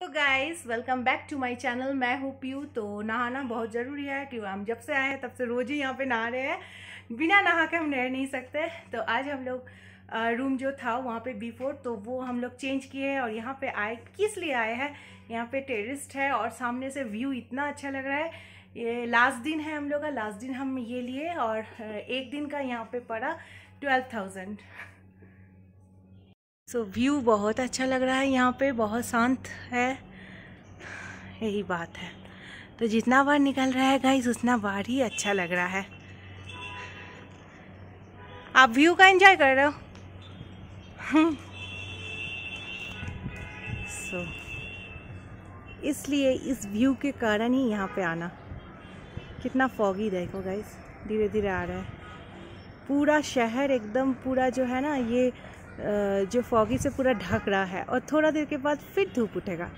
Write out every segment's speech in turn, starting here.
तो guys welcome back to my channel मैं हूँ पीयू। तो नहाना बहुत ज़रूरी है क्यों हम जब से आए हैं, तब से रोज़ ही यहाँ पे नहा रहे हैं। बिना नहा के हम रह नहीं सकते। तो आज हम लोग रूम जो था, वहाँ पे बिफोर तो वो हम लोग चेंज किए हैं और यहाँ पे आए, किस लिए आए हैं? यहाँ पे टेरिस्ट है और सामने से व्यू इतना अच्छा लग रहा है। ये लास्ट दिन है हम लोग का लास्ट दिन हम ये लिए और एक दिन का यहाँ पे पड़ा twelve thousand so so, view बहुत अच्छा लग रहा है यहाँ पे बहुत शांत है। यही बात है। तो जितना बार निकल रहा है गाइस उतना बार ही अच्छा लग रहा है। आप व्यू का एंजॉय कर रहे हो? सो so, इसलिए इस व्यू के कारण ही यहाँ पे आना। कितना फॉगी देखो गाइस धीरे धीरे आ रहा है। पूरा शहर एकदम पूरा जो है ना ये जो फॉगी से पूरा ढक रहा है और थोड़ा देर के बाद फिर धूप उठेगा।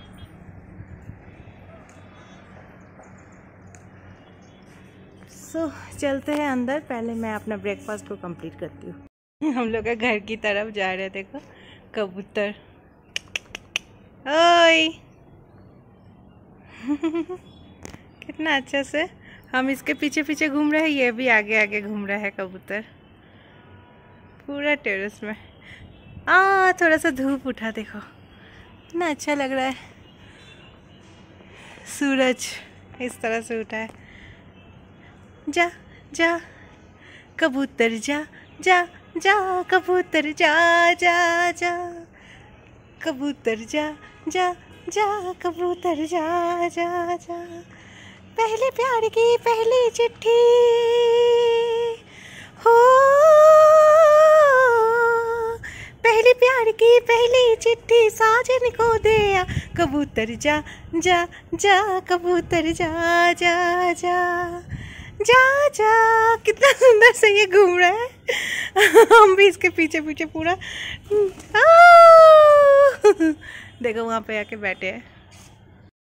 सो so, चलते हैं अंदर। पहले मैं अपना ब्रेकफास्ट को कंप्लीट करती हूँ। हम लोग घर की तरफ़ जा रहे हैं देखो कबूतर। ओए! कितना अच्छा से हम इसके पीछे पीछे घूम रहे हैं ये भी आगे आगे घूम रहा है कबूतर। पूरा टेरेस में। आ थोड़ा सा धूप उठा देखो। इतना अच्छा लग रहा है। सूरज इस तरह से उठा है। जा जा, कबूतर, जा जा जा, कबूतर, जा जा जा, कबूतर, जा जा जा, कबूतर, जा जा जा। पहले प्यार की पहली चिट्ठी हो पहली प्यार की पहली चिट्ठी साजन को दे कबूतर जा जा जा, कबूतर जा जा जा जा जा। कितना सुंदर से ये घूम रहा है। हम भी इसके पीछे पीछे पूरा। देखो वहाँ पे आके बैठे हैं।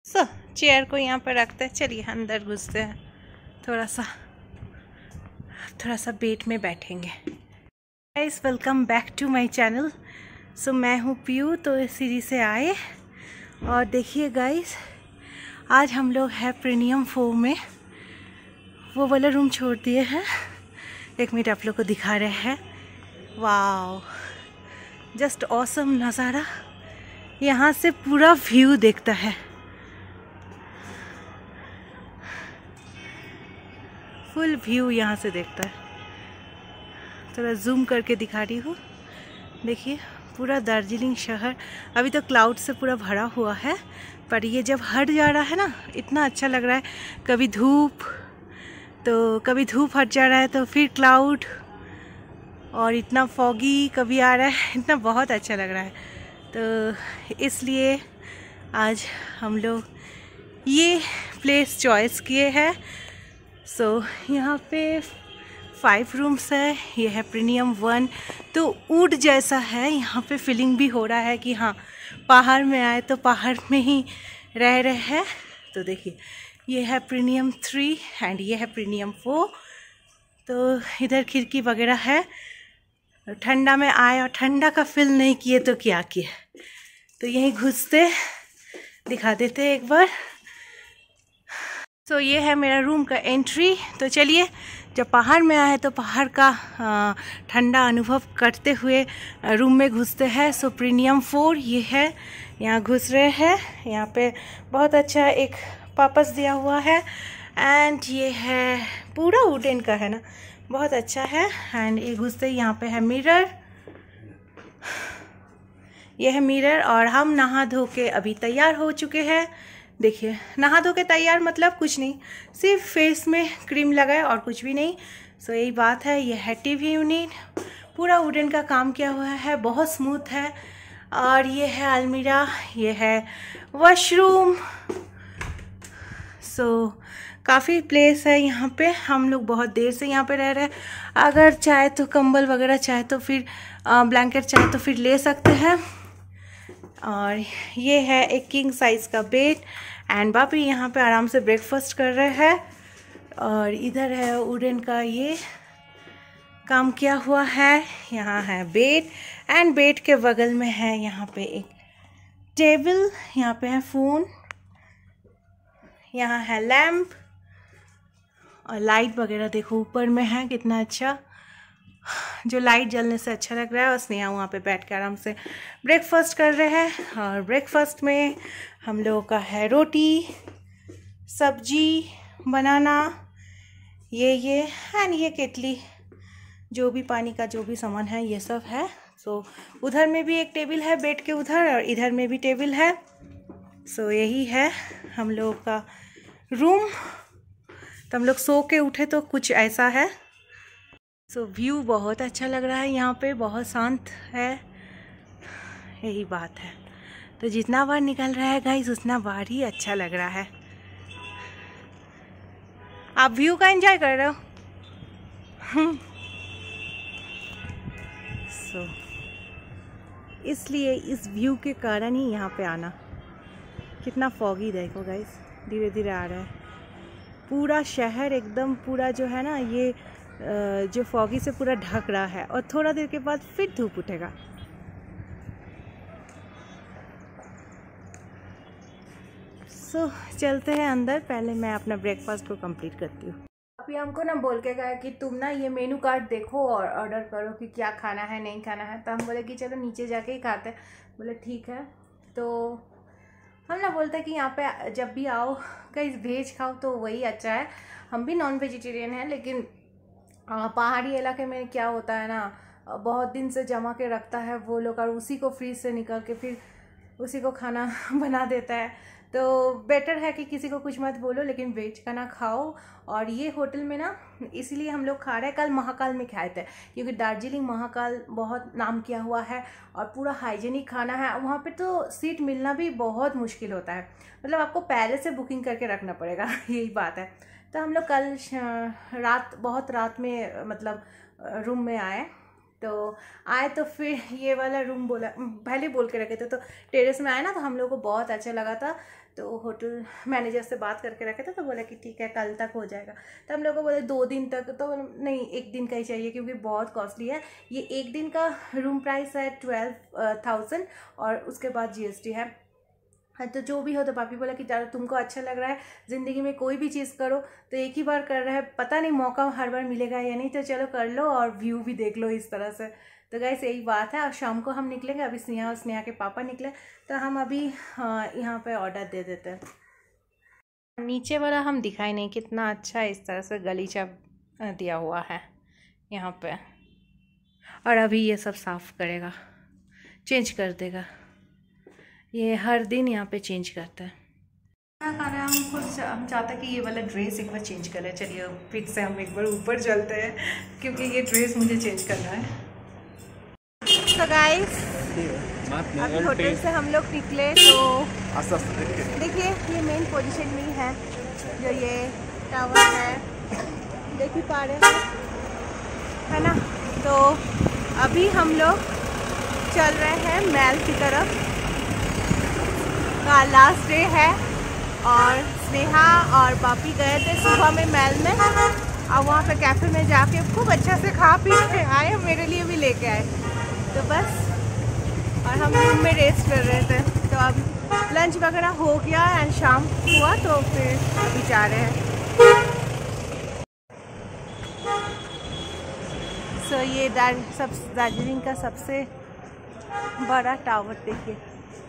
सो, चेयर को यहाँ पर रखते हैं। चलिए अंदर घुसते हैं। थोड़ा सा थोड़ा सा बेट में बैठेंगे। Guys welcome back to my channel so मैं हूँ पीयू तो इस सीरीज़ से आए। और देखिए गाइस आज हम लोग है प्रीमियम फोर में। वो वाला रूम छोड़ दिए हैं। एक मिनट आप लोग को दिखा रहे हैं। वाओ जस्ट ऑसम नज़ारा। यहाँ से पूरा व्यू देखता है। फुल व्यू यहाँ से देखता है। थोड़ा जूम करके दिखा रही हूँ। देखिए पूरा दार्जिलिंग शहर अभी तो क्लाउड से पूरा भरा हुआ है पर ये जब हट जा रहा है ना इतना अच्छा लग रहा है। कभी धूप तो कभी धूप हट जा रहा है तो फिर क्लाउड और इतना फॉगी कभी आ रहा है इतना बहुत अच्छा लग रहा है। तो इसलिए आज हम लोग ये प्लेस चॉइस किए हैं। सो so, यहाँ पे फाइव रूम्स है ये है प्रीमियम वन तो ऊट जैसा है यहाँ पे फीलिंग भी हो रहा है कि हाँ पहाड़ में आए तो पहाड़ में ही रह रहे हैं। तो देखिए ये है प्रीमियम थ्री एंड ये है प्रीमियम फोर तो इधर खिड़की वगैरह है। ठंडा में आए और ठंडा का फील नहीं किए तो क्या किए? तो यहीं घुसते दिखा देते एक बार। तो so, ये है मेरा रूम का एंट्री तो चलिए जब पहाड़ में आए तो पहाड़ का ठंडा अनुभव करते हुए रूम में घुसते हैं। सो प्रीमियम फोर, ये है। यहाँ घुस रहे हैं। यहाँ पे बहुत अच्छा एक पापस दिया हुआ है। एंड ये है, पूरा वुडन का है ना? बहुत अच्छा है। एंड ये घुसते यहाँ पे है मिरर। यह है मिरर और हम नहा धो के अभी तैयार हो चुके हैं। देखिए, नहा धो के तैयार मतलब कुछ नहीं। सिर्फ़ फेस में क्रीम लगाए और कुछ भी नहीं। सो यही बात है, ये है टीवी यूनिट पूरा वुडन का काम किया हुआ है, बहुत स्मूथ है। और ये है अलमीरा ये है वॉशरूम सो काफ़ी प्लेस है यहाँ पे। हम लोग बहुत देर से यहाँ पे रह रहे हैं। अगर चाहे तो कंबल वगैरह, चाहे तो फिर ब्लैंकेट चाहे तो फिर ले सकते हैं। और ये है एक किंग साइज़ का बेड एंड बापी यहाँ पे आराम से ब्रेकफास्ट कर रहे हैं और इधर है उडन का ये काम किया हुआ है, यहाँ है बेड एंड बेड के बगल में है यहाँ पे एक टेबल यहाँ पे है फ़ोन यहाँ है लैम्प और लाइट वगैरह देखो ऊपर में है कितना अच्छा। जो लाइट जलने से अच्छा लग रहा है और स्नेहा वहाँ पे बैठ के आराम से ब्रेकफास्ट कर रहे हैं। और ब्रेकफास्ट में हम लोगों का है रोटी सब्ज़ी बनाना ये ये एंड ये केटली जो भी पानी का जो भी सामान है ये सब है। सो so, उधर में भी एक टेबल है बेड के उधर और इधर में भी टेबल है। सो so, यही है हम लोगों का रूम तो हम लोग सो के उठे तो कुछ ऐसा है। सो so, व्यू बहुत अच्छा लग रहा है यहाँ पे बहुत शांत है। यही बात है। तो जितना बार निकल रहा है गाइस उतना बार ही अच्छा लग रहा है। आप व्यू का एंजॉय कर रहे हो? सो so, इसलिए इस व्यू के कारण ही यहाँ पे आना। कितना फॉगी देखो गाइस धीरे धीरे आ रहा है। पूरा शहर एकदम पूरा जो है ना ये जो फॉगी से पूरा ढक रहा है और थोड़ा देर के बाद फिर धूप उठेगा। सो so, चलते हैं अंदर। पहले मैं अपना ब्रेकफास्ट को कंप्लीट करती हूँ। अभी हमको ना बोल के गए कि तुम ना ये मेनू कार्ड देखो और ऑर्डर करो कि क्या खाना है नहीं खाना है। तो हम बोले कि चलो नीचे जाके ही खाते बोले ठीक है। तो हम ना बोलते कि यहाँ पे जब भी आओ कहीं वेज खाओ तो वही अच्छा है। हम भी नॉन वेजिटेरियन हैं लेकिन पहाड़ी इलाके में क्या होता है ना, बहुत दिन से जमा के रखता है वो लोग और उसी को फ्रीज से निकल के फिर उसी को खाना बना देता है। तो बेटर है कि किसी को कुछ मत बोलो, लेकिन वेज का ना खाओ। और ये होटल में ना, इसीलिए हम लोग खा रहे हैं, कल महाकाल में खाए थे, क्योंकि दार्जिलिंग महाकाल बहुत नाम किया हुआ है और पूरा हाइजीनिक खाना है। वहाँ पे तो सीट मिलना भी बहुत मुश्किल होता है। मतलब आपको पहले से बुकिंग करके रखना पड़ेगा, यही बात है। तो हम लोग कल रात, बहुत रात में मतलब रूम में आए। तो आए तो फिर ये वाला रूम बोला पहले बोल के रखे थे। तो टेरेस में आए ना तो हम लोग को बहुत अच्छा लगा था। तो होटल मैनेजर से बात करके रखे थे तो बोला कि ठीक है, कल तक हो जाएगा। तो हम लोग को बोले, दो दिन तक तो नहीं, एक दिन का ही चाहिए, क्योंकि बहुत कॉस्टली है। ये एक दिन का रूम प्राइस है ट्वेल्व थाउज़ेंड और उसके बाद जीएसटी है। हाँ तो जो भी हो तो पापी बोला कि ज़्यादा तुमको अच्छा लग रहा है ज़िंदगी में कोई भी चीज़ करो तो एक ही बार कर रहा है पता नहीं मौका हर बार मिलेगा या नहीं तो चलो कर लो और व्यू भी देख लो इस तरह से। तो गैस यही बात है और शाम को हम निकलेंगे अभी स्नेहा और स्नेहा के पापा निकले तो हम अभी हाँ, यहाँ पर ऑर्डर दे देते हैं। नीचे वाला हम दिखाई नहीं कितना अच्छा इस तरह से गलीचा दिया हुआ है यहाँ पर और अभी ये सब साफ़ करेगा चेंज कर देगा। ये हर दिन यहाँ पे चेंज करता है। खाना हम खुद हम चाहते हैं कि ये वाला ड्रेस एक बार चेंज करें चलिए फिर से हम एक बार ऊपर चलते हैं क्योंकि ये ड्रेस मुझे चेंज करना है। तो गाइस अभी होटल से हम लोग निकले तो देखिए ये मेन पोजीशन में है जो ये टावर है देख ही पा रहे हैं। है ना? तो अभी हम लोग चल रहे हैं मैल की तरफ़। का लास्ट डे है और स्नेहा और पापी गए थे सुबह में मैल में। और वहाँ पे कैफ़े में जाके खूब अच्छा से खा पी के आए मेरे लिए भी लेके आए। तो बस और हम रूम में रेस्ट कर रहे थे। तो अब लंच वगैरह हो गया एंड शाम हुआ तो फिर अभी जा रहे हैं। सो so, ये सब दार्जिलिंग का सबसे बड़ा टावर देखिए।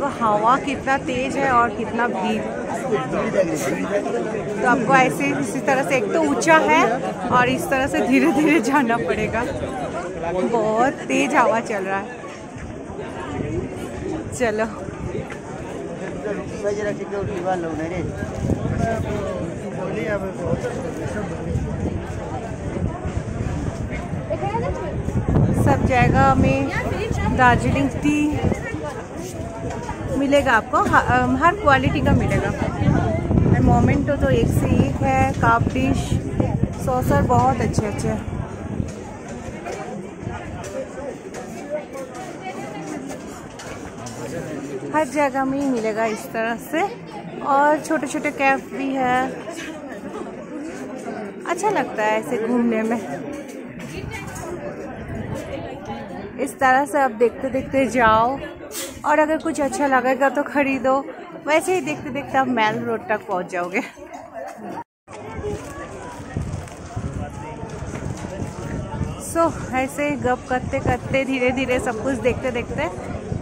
चाट हवा कितना तेज है और कितना भीड़ तो आपको ऐसे इसी तरह से, एक तो ऊँचा है और इस तरह से धीरे धीरे जाना पड़ेगा। बहुत तेज हवा चल रहा है। चलो। सब जगह में दार्जिलिंग टी मिलेगा आपको। हर क्वालिटी का मिलेगा। मोमेंटो तो एक से एक है। काप डिश सॉसर बहुत अच्छे अच्छे। हर जगह में ही मिलेगा इस तरह से। और छोटे छोटे कैफ भी है। अच्छा लगता है ऐसे घूमने में। इस तरह से आप देखते देखते जाओ। और अगर कुछ अच्छा लगेगा तो खरीदो। वैसे ही देखते देखते आप मैल रोड तक पहुँच जाओगे। सो so, ऐसे गप करते करते धीरे धीरे सब कुछ देखते देखते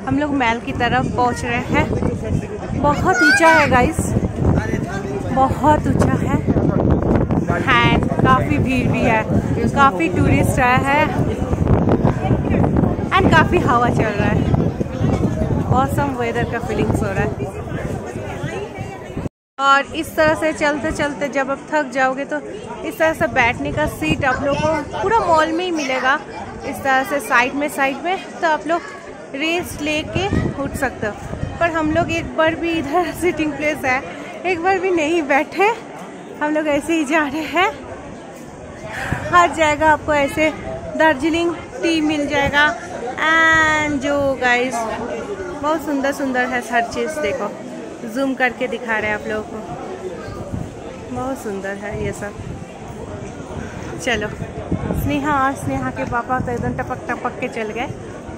हम लोग मैल की तरफ़ पहुँच रहे हैं। बहुत ऊँचा है गाइस बहुत ऊँचा है। एंड काफ़ी भीड़ भी है। काफ़ी टूरिस्ट आया है। एंड काफ़ी हवा चल रहा है। मौसम वेदर का फीलिंग्स हो रहा है। और इस तरह से चलते चलते जब आप थक जाओगे तो इस तरह से बैठने का सीट आप लोग को पूरा मॉल में ही मिलेगा। इस तरह से साइड में साइड में तो आप लोग रेस्ट लेके उठ सकते हो। पर हम लोग एक बार भी इधर सिटिंग प्लेस है, एक बार भी नहीं बैठे। हम लोग ऐसे ही जा रहे हैं। हर जगह आपको ऐसे दार्जिलिंग टी मिल जाएगा। एंड जो गाइस बहुत सुंदर सुंदर है, हर चीज़ देखो। जूम करके दिखा रहे हैं आप लोगों को। बहुत सुंदर है ये सब। चलो। स्नेहा और स्नेहा के पापा तो एकदम टपक टपक के चल गए।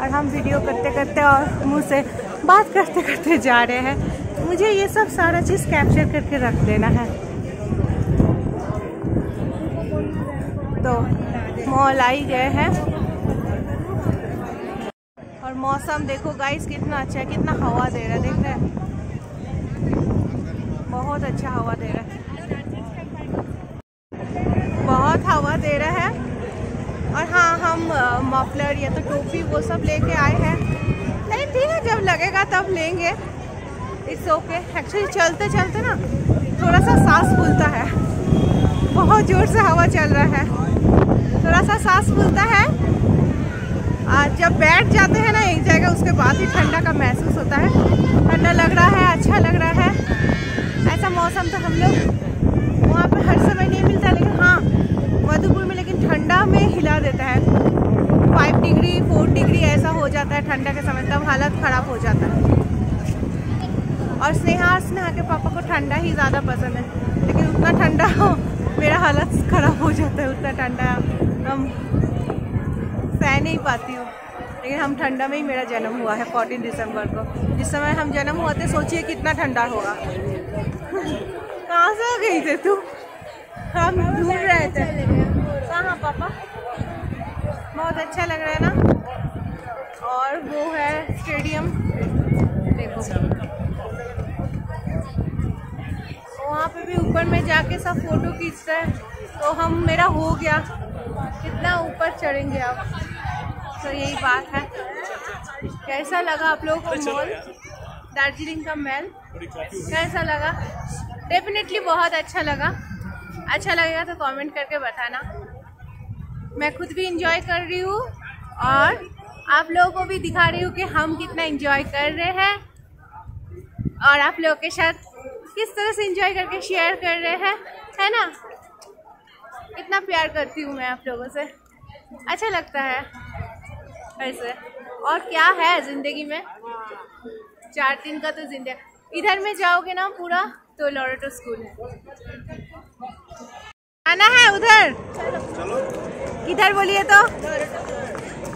और हम वीडियो करते करते और मुँह से बात करते करते जा रहे हैं। मुझे ये सब सारा चीज़ कैप्चर करके रख देना है। तो मॉल आई गए हैं। और मौसम देखो गाइस कितना अच्छा है, कितना हवा दे रहा है, देख रहे बहुत अच्छा हवा दे रहा है। बहुत हवा दे रहा है। और हाँ हम मफलर या तो टोपी, वो सब लेके आए हैं। नहीं ठीक है, जब लगेगा तब लेंगे। इट्स ओके एक्चुअली चलते चलते ना थोड़ा सा सांस फूलता है। बहुत ज़ोर से हवा चल रहा है। थोड़ा सा सांस फूलता है। और जब बैठ जाते हैं ना एक जगह, उसके बाद ही ठंडा का महसूस होता है। ठंडा लग रहा है अच्छा लग रहा है। ऐसा मौसम तो हम लोग वहाँ पर हर समय नहीं मिलता, लेकिन हाँ मधुपुर में लेकिन ठंडा में हिला देता है। फाइव डिग्री फोर डिग्री ऐसा हो जाता है ठंडा के समय, तब हालत ख़राब हो जाता है। और स्नेहा स्नेहा के पापा को ठंडा ही ज़्यादा पसंद है, लेकिन उतना ठंडा मेरा हालत ख़राब हो जाता है, उतना ठंडा हम सह नहीं पाती हूँ। लेकिन हम ठंडा में ही मेरा जन्म हुआ है फोर्टीन दिसंबर को। जिस समय हम जन्म हुआ थे, सोचिए कितना ठंडा होगा। कहाँ से गई थे तू? हम ढूंढ रहे थे। कहाँ, पापा? बहुत अच्छा लग रहा है ना? और वो है स्टेडियम देखो। वहाँ पे भी ऊपर में जाके सब फ़ोटो खींचते हैं। तो हम मेरा हो गया। कितना ऊपर चढ़ेंगे आप? तो यही बात है। कैसा लगा आप लोगों को मॉल दार्जिलिंग का महल कैसा लगा? डेफिनेटली बहुत अच्छा लगा। अच्छा लगेगा तो कमेंट करके बताना। मैं खुद भी इंजॉय कर रही हूँ और आप लोगों को भी दिखा रही हूँ कि हम कितना इंजॉय कर रहे हैं। और आप लोगों के साथ किस तरह से इंजॉय करके शेयर कर रहे हैं है ना? कितना प्यार करती हूँ मैं आप लोगों से। अच्छा लगता है ऐसे और क्या है ज़िंदगी में? चार दिन का तो ज़िंदगी। इधर में जाओगे ना पूरा तो लॉरेटो स्कूल है। आना है उधर। किधर बोलिए तो।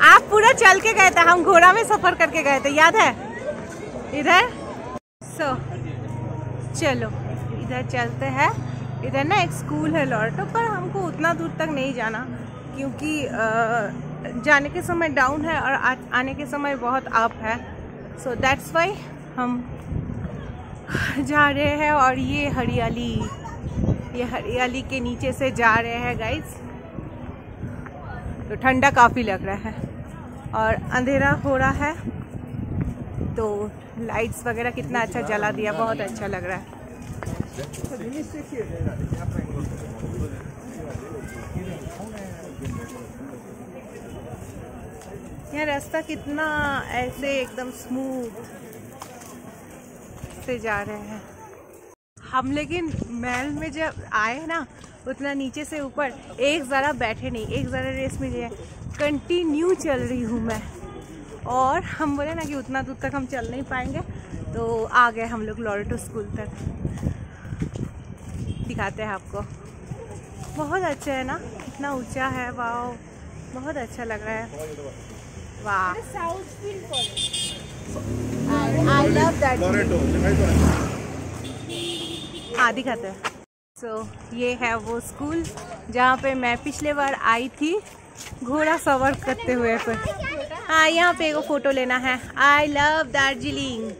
आप पूरा चल के गए थे हम घोड़ा में सफ़र करके गए थे याद है? इधर। सो चलो इधर चलते हैं। इधर ना एक स्कूल है लॉरेटो पर उतना दूर तक नहीं जाना, क्योंकि जाने के समय डाउन है और आने के समय बहुत अप है। सो दैट्स वाई हम जा रहे हैं और ये हरियाली ये हरियाली के नीचे से जा रहे हैं गाइस तो ठंडा काफ़ी लग रहा है और अंधेरा हो रहा है। तो लाइट्स वगैरह कितना अच्छा जला दिया, बहुत अच्छा लग रहा है। यह रास्ता कितना ऐसे एकदम स्मूथ से जा रहे हैं। हम लेकिन महल में जब आए ना, उतना नीचे से ऊपर एक ज़रा बैठे नहीं, एक ज़रा रेस में लिया कंटिन्यू चल रही हूँ मैं। और हम बोले ना कि उतना दूर तक हम चल नहीं पाएँगे तो आ गए हम लोग लॉरेटो स्कूल तक। दिखाते हैं आपको। बहुत अच्छा है ना? कितना ऊँचा है वाह बहुत अच्छा लग रहा है। तो है। हाँ दिखाते हैं। सो so, ये है वो स्कूल जहाँ पे मैं पिछले बार आई थी घोड़ा सवार करते हुए पर हाँ यहाँ पे एगो फ़ोटो लेना है। आई लव दार्जिलिंग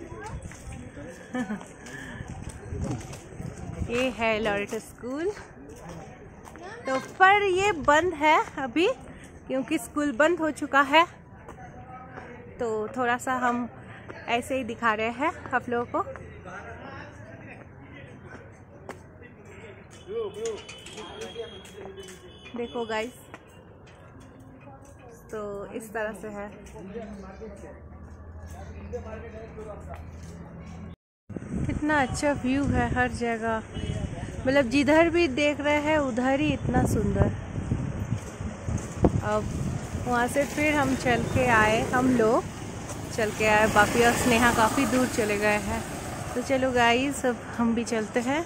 ये है लॉरेटो स्कूल तो पर ये बंद है अभी क्योंकि स्कूल बंद हो चुका है। तो थोड़ा सा हम ऐसे ही दिखा रहे हैं आप लोगों को। देखो गाइस तो इस तरह से है। कितना अच्छा व्यू है हर जगह। मतलब जिधर भी देख रहे हैं, उधर ही इतना सुंदर। अब वहाँ से फिर हम चल के आए, हम लोग चल के आए बापी और स्नेहा काफ़ी दूर चले गए हैं। तो चलो गाइस सब हम भी चलते हैं।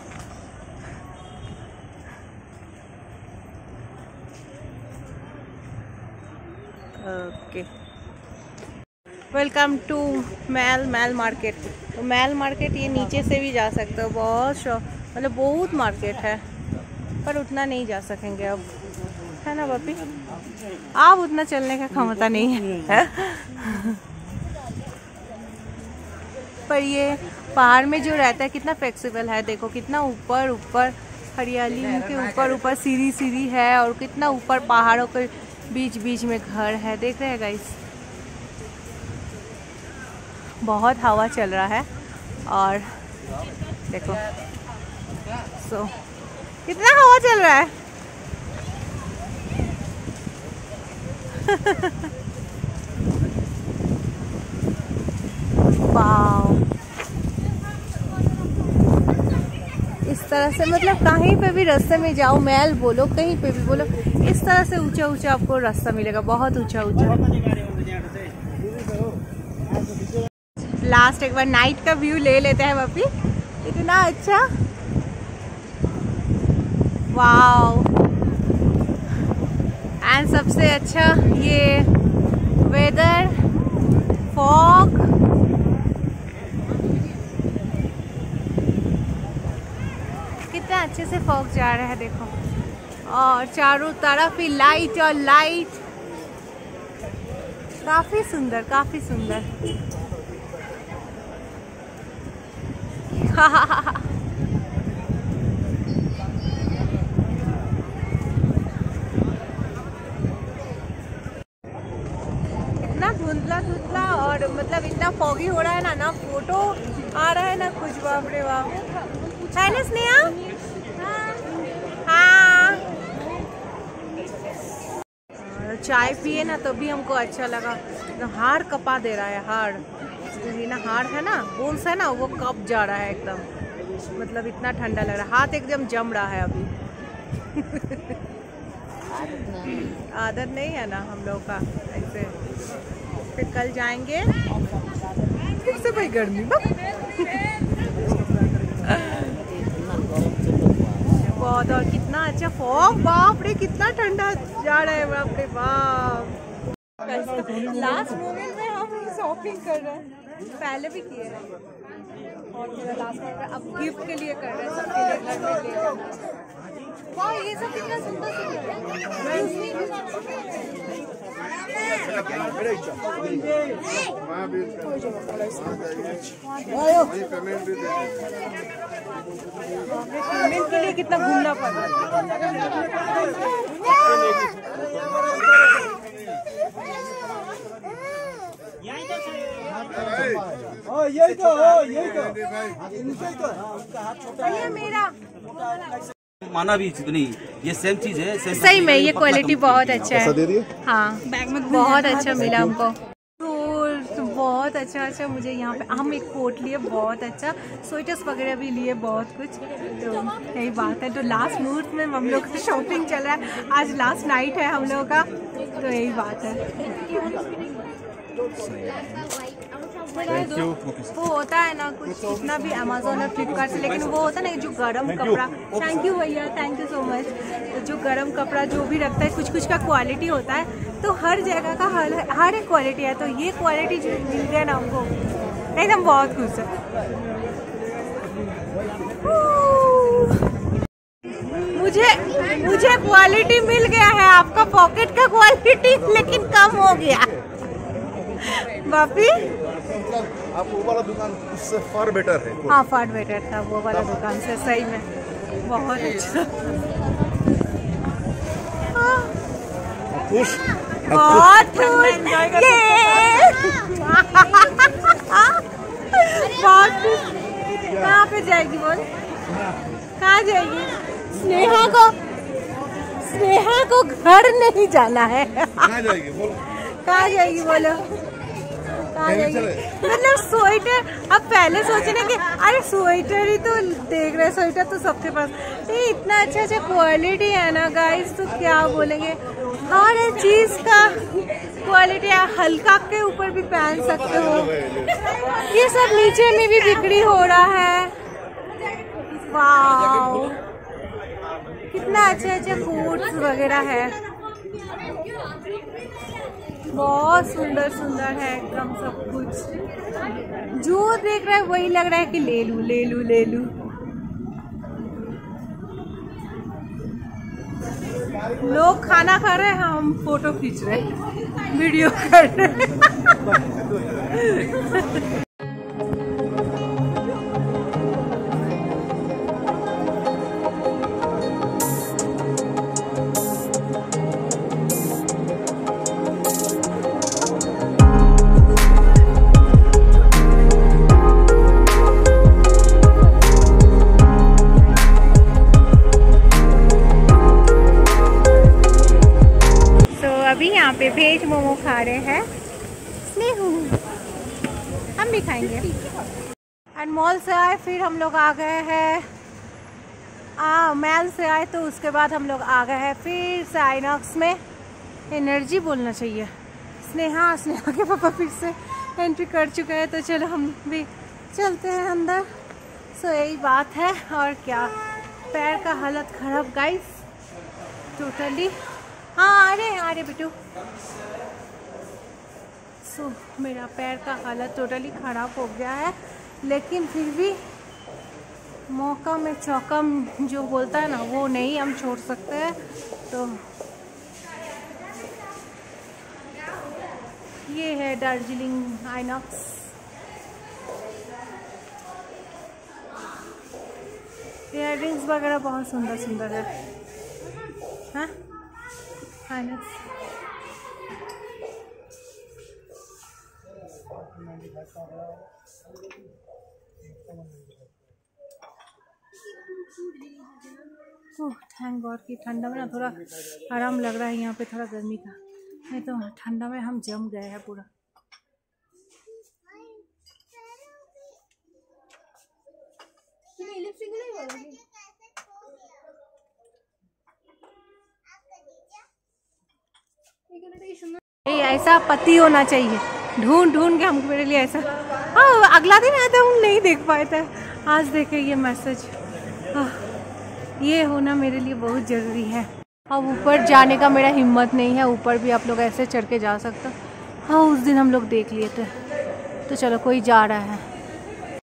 Okay welcome to mall mall market तो मैल मार्केट ये नीचे से भी जा सकते हो, बहुत शॉप मतलब बहुत मार्केट है, पर उतना नहीं जा सकेंगे अब। है ना बापी आप उतना चलने का क्षमता नहीं है पर ये पहाड़ में जो रहता है कितना फ्लेक्सिबल है देखो कितना ऊपर ऊपर हरियाली के ऊपर ऊपर सीढ़ी सीढ़ी है और कितना ऊपर पहाड़ों के बीच बीच में घर है देख रहे हैं गाइस बहुत हवा चल रहा है और देखो सो so, कितना हवा चल रहा है? इस तरह से मतलब कहीं पे भी रास्ते में जाओ मैल बोलो कहीं पे भी बोलो इस तरह से ऊँचा ऊँचा आपको रास्ता मिलेगा बहुत ऊँचा ऊँचा लास्ट एक बार नाइट का व्यू ले लेते हैं वापी इतना अच्छा। वाओ एंड सबसे अच्छा ये वेदर फॉग कितना अच्छे से फॉग जा रहा है, देखो। और चारों तरफ़ ही लाइट और लाइट काफ़ी सुंदर काफ़ी सुंदर इतना धुंधला धुंधला और मतलब फॉगी हो रहा है ना ना फ़ोटो आ रहा है, ना कुछ, बाप रे बाप। है ना, स्नेहा? हाँ। चाय पिए ना तो भी हमको अच्छा लगा। एकदम हाड़ कपा दे रहा है हाड़ जैसे ना हाड़ है ना बोन्स है ना, वो कप जा रहा है एकदम। मतलब इतना ठंडा लग रहा है। हाथ एकदम जम रहा है अभी। आदत नहीं है ना हम लोग का, ऐसे। फिर कल जाएँगे। फिर से भाई गर्मी? बहुत और कितना अच्छा फॉग, बाप रे, कितना ठंडा जा रहा है, बाप रे, बाप। लास्ट मोमेंट में हम शॉपिंग कर रहे हैं। पहले भी किए और थोड़ा लास्ट में अब गिफ्ट के लिए कर रहे हैं, सबके लिए, घर लिए। वाह, ये सब कितना सुंदर सुंदर है पेमेंट के लिए कितना घूमना पड़ है यही तो हो यही तो इनका ही तो। ये मेरा। माना भी नहीं ये सेम चीज़ है सेम सही में ये क्वालिटी बहुत अच्छा है। हाँ बैग में बहुत अच्छा मिला हमको। तो बहुत अच्छा अच्छा मुझे यहाँ पे हम एक कोट लिए बहुत अच्छा। स्वेटर्स वगैरह भी लिए बहुत कुछ। तो यही बात है। तो लास्ट मुहूर्त में हम लोग का शॉपिंग चल रहा है। आज लास्ट नाइट है हम लोग का। तो यही बात है। वो होता है ना कुछ कितना भी अमेजोन और फ्लिपकार्ट से लेकिन वो होता है ना जो गर्म कपड़ा। थैंक यू भैया थैंक यू सो मच तो जो गर्म कपड़ा जो भी रखता है कुछ कुछ का क्वालिटी होता है। तो हर जगह का हर हर एक क्वालिटी है तो ये क्वालिटी जो मिल गया ना हमको एकदम बहुत खुश है। मुझे मुझे क्वालिटी मिल गया है आपका पॉकेट का क्वालिटी लेकिन कम हो गया। बापी आप वो वाला दुकान उससे फॉर बेटर है। हाँ फाट बेटर था वो वाला दुकान से सही में। बहुत अच्छा। खुश? बहुत खुश। ये। बहुत खुश। कहाँ पे जाएगी बोल? कहाँ जाएगी? स्नेहा को स्नेहा को घर नहीं जाना है। कहाँ जाएगी बोल? कहाँ जाएगी बोलो? कहाँ मतलब स्वेटर अब पहले सोचे ना कि अरे स्वेटर ही तो देख रहे स्वेटर तो सबके पास। ये इतना अच्छा अच्छा क्वालिटी है ना गाइस तो क्या बोलेंगे? हर चीज़ का क्वालिटी है। हल्का के ऊपर भी पहन सकते हो। ये सब नीचे में भी बिक्री हो रहा है। वाह कितना अच्छे अच्छे कोट्स वगैरह है। बहुत सुंदर सुंदर है एकदम सब कुछ। जो देख रहा है वही लग रहा है कि ले लू ले लू ले लू। लोग खाना खा रहे हैं, हम फ़ोटो खींच रहे हैं, वीडियो कर रहे हैं। हम लोग आ गए हैं। आ मैल से आए तो उसके बाद हम लोग आ गए हैं। फिर से आइनॉक्स में एनर्जी बोलना चाहिए। स्नेहा स्नेहा के पापा फिर से एंट्री कर चुके हैं तो चलो हम भी चलते हैं अंदर। सो यही बात है। और क्या? पैर का हालत खराब गाइस टोटली हाँ आ रहे आ रहे बेटू। सो मेरा पैर का हालत टोटली ख़राब हो गया है। लेकिन फिर भी मौका में चौका जो बोलता है ना, वो नहीं हम छोड़ सकते हैं तो ये है दार्जिलिंग आइनॉक्स। इयर रिंग्स वगैरह बहुत सुंदर सुंदर है। हाँ? आइनॉक्स। थैंक गॉड कि ठंडा में ना थोड़ा आराम लग रहा है यहाँ पे थोड़ा गर्मी का। नहीं तो ठंडा में हम जम गए हैं पूरा। ऐसा पति होना चाहिए। ढूंढ ढूंढ के हमको मेरे लिए ऐसा। हाँ अगला दिन आया था, हम नहीं देख पाए थे। आज देखे ये मैसेज ये होना मेरे लिए बहुत ज़रूरी है। अब ऊपर जाने का मेरा हिम्मत नहीं है, ऊपर भी आप लोग ऐसे चढ़ के जा सकते। हाँ उस दिन हम लोग देख लिए थे। तो चलो, कोई जा रहा है।